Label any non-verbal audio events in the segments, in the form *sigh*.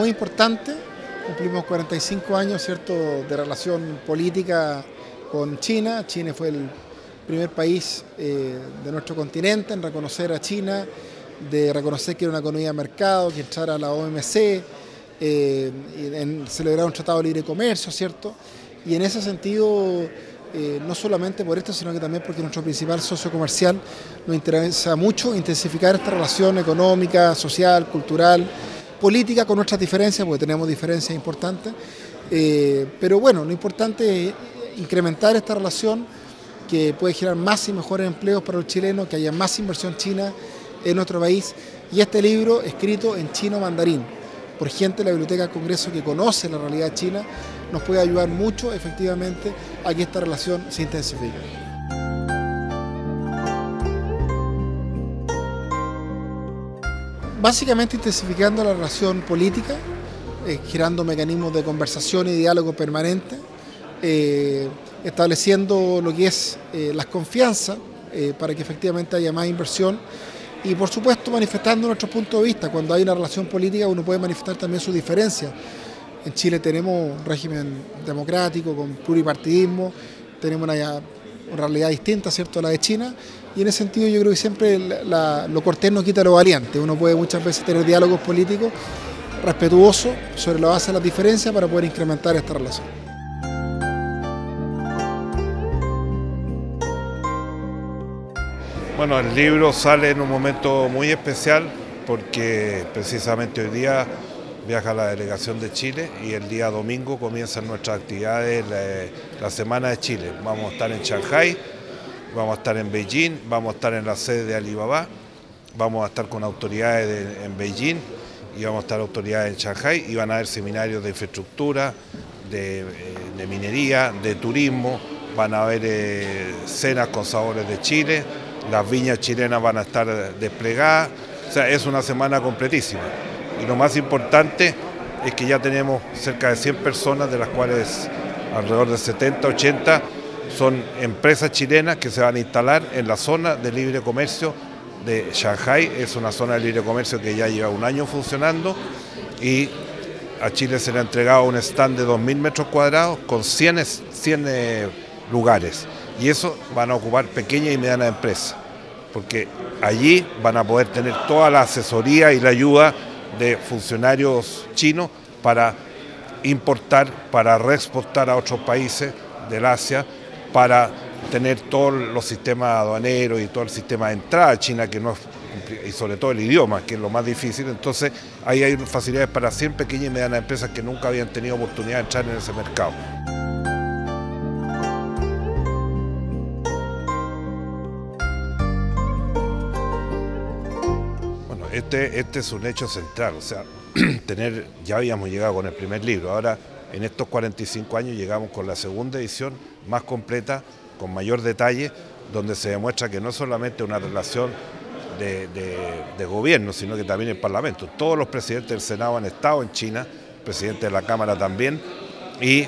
Muy importante, cumplimos 45 años ¿cierto? de relación política con China. China fue el primer país eh, de nuestro continente en reconocer a China, de reconocer que era una economía de mercado, que entrara a la OMC, eh, en celebrar un tratado de libre comercio, ¿cierto? Y en ese sentido, eh, no solamente por esto, sino que también porque nuestro principal socio comercial nos interesa mucho intensificar esta relación económica, social, cultural, política con nuestras diferencias, porque tenemos diferencias importantes. Eh, pero bueno, lo importante es incrementar esta relación que puede generar más y mejores empleos para los chilenos, que haya más inversión china en nuestro país. Y este libro, escrito en chino mandarín, por gente de la Biblioteca del Congreso que conoce la realidad china, nos puede ayudar mucho efectivamente a que esta relación se intensifique. Básicamente intensificando la relación política, eh, mecanismos de conversación y diálogo permanente, eh, estableciendo lo que es eh, las confianzas eh, para que efectivamente haya más inversión y por supuesto manifestando nuestro punto de vista. Cuando hay una relación política uno puede manifestar también su diferencia. En Chile tenemos un régimen democrático con pluripartidismo, tenemos una realidad distinta ¿cierto? a la de China y en ese sentido yo creo que siempre lo cortés no quita lo valiente. Uno puede muchas veces tener diálogos políticos respetuosos sobre la base de las diferencias para poder incrementar esta relación. Bueno, el libro sale en un momento muy especial porque precisamente hoy día viaja la delegación de Chile y el día domingo comienzan nuestras actividades, la, Semana de Chile. Vamos a estar en Shanghai, vamos a estar en Beijing, vamos a estar en la sede de Alibaba, vamos a estar con autoridades de, en Beijing y vamos a estar autoridades en Shanghai y van a haber seminarios de infraestructura, de, de minería, de turismo, van a haber eh, cenas con sabores de Chile, las viñas chilenas van a estar desplegadas, o sea, es una semana completísima. Y lo más importante es que ya tenemos cerca de 100 personas, de las cuales alrededor de 70, 80 son empresas chilenas que se van a instalar en la zona de libre comercio de Shanghai. Es una zona de libre comercio que ya lleva un año funcionando y a Chile se le ha entregado un stand de 2.000 metros cuadrados con 100, 100 eh, lugares. Y eso van a ocupar pequeñas y medianas empresas, porque allí van a poder tener toda la asesoría y la ayuda de funcionarios chinos para importar, para reexportar a otros países del Asia, para tener todos los sistemas aduaneros y todo el sistema de entrada a China, que no es, y sobre todo el idioma, que es lo más difícil. Entonces, ahí hay facilidades para 100 pequeñas y medianas empresas que nunca habían tenido oportunidad de entrar en ese mercado. Este, este, es un hecho central, o sea, *clears throat* tener, ya habíamos llegado con el primer libro, ahora en estos 45 años llegamos con la segunda edición más completa, con mayor detalle, donde se demuestra que no solamente una relación de, gobierno, sino que también el Parlamento. Todos los presidentes del Senado han estado en China, el presidente de la Cámara también, y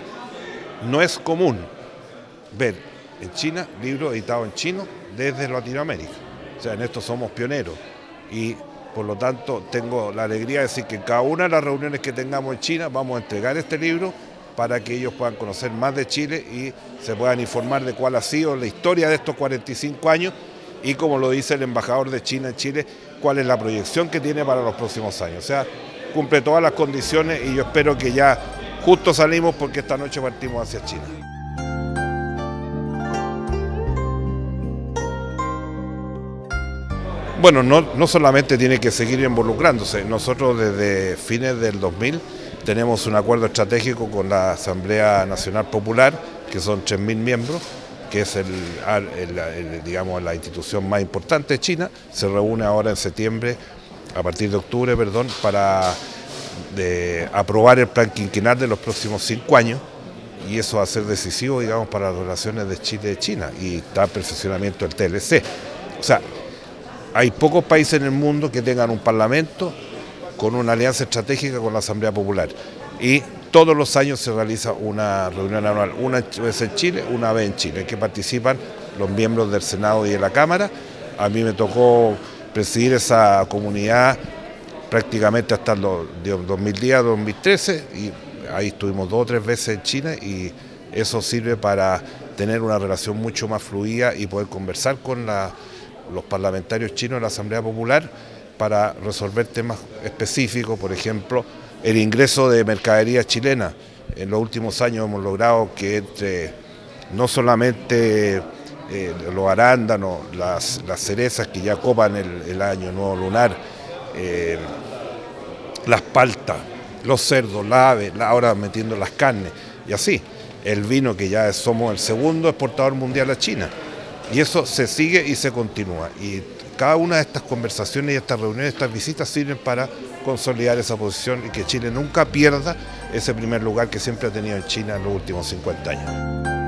no es común ver en China libros editados en chino desde Latinoamérica. O sea, en esto somos pioneros. Y por lo tanto, tengo la alegría de decir que en cada una de las reuniones que tengamos en China vamos a entregar este libro para que ellos puedan conocer más de Chile y se puedan informar de cuál ha sido la historia de estos 45 años y como lo dice el embajador de China en Chile, cuál es la proyección que tiene para los próximos años. O sea, cumple todas las condiciones y yo espero que ya justo salimos porque esta noche partimos hacia China. Bueno, no, no, solamente tiene que seguir involucrándose, nosotros desde fines del 2000 tenemos un acuerdo estratégico con la Asamblea Nacional Popular, que son 3.000 miembros, que es el, digamos, la institución más importante de China, se reúne ahora en septiembre a partir de octubre, perdón, para aprobar el plan quinquenal de los próximos cinco años y eso va a ser decisivo, digamos, para las relaciones de Chile y China y está el perfeccionamiento del TLC. O sea, hay pocos países en el mundo que tengan un parlamento con una alianza estratégica con la Asamblea Popular y todos los años se realiza una reunión anual, una vez en Chile, una vez en Chile, en que participan los miembros del Senado y de la Cámara. A mí me tocó presidir esa comunidad prácticamente hasta el 2010-2013 y ahí estuvimos dos o tres veces en China y eso sirve para tener una relación mucho más fluida y poder conversar con los parlamentarios chinos de la Asamblea Popular para resolver temas específicos, por ejemplo, el ingreso de mercadería chilena. En los últimos años hemos logrado que entre no solamente eh, los arándanos, las, cerezas que ya copan el, año nuevo lunar, eh, las paltas, los cerdos, la ave, ahora metiendo las carnes y así. El vino que ya somos el segundo exportador mundial a China. Y eso se sigue y se continúa. Y cada una de estas conversaciones y estas reuniones, estas visitas sirven para consolidar esa posición y que Chile nunca pierda ese primer lugar que siempre ha tenido en China en los últimos 50 años.